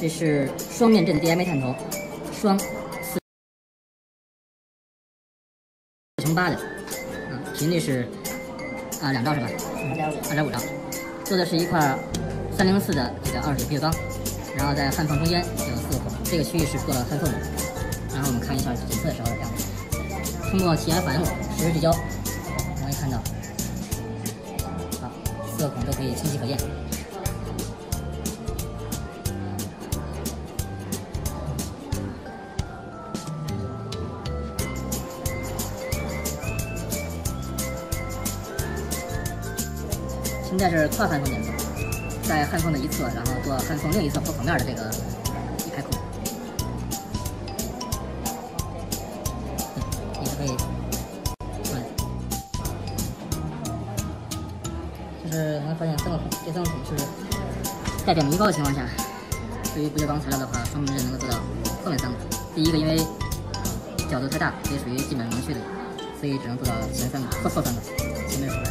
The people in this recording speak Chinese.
这是双面阵 DMA 探头，双四乘八的，啊，频率是啊两兆是吧？二点五。二点五兆，做的是一块三零四的这个二十不锈钢，然后在焊缝中间有四个孔，这个区域是做了焊缝的。然后我们看一下检测的时候的样子，通过体验反应实时聚焦，我们可以看到，好，四个孔都可以清晰可见。现在是跨焊缝检测，在焊缝的一侧，然后做焊缝另一侧破口面的这个一开孔。也是可以出来。就是能发现三个孔，这三个孔是带表面高的情况下，对于不锈钢材料的话，双面刃能够做到后面三个。第一个因为角度太大，也属于基本盲区的，所以只能做到前三个，后后三个，前面是不来。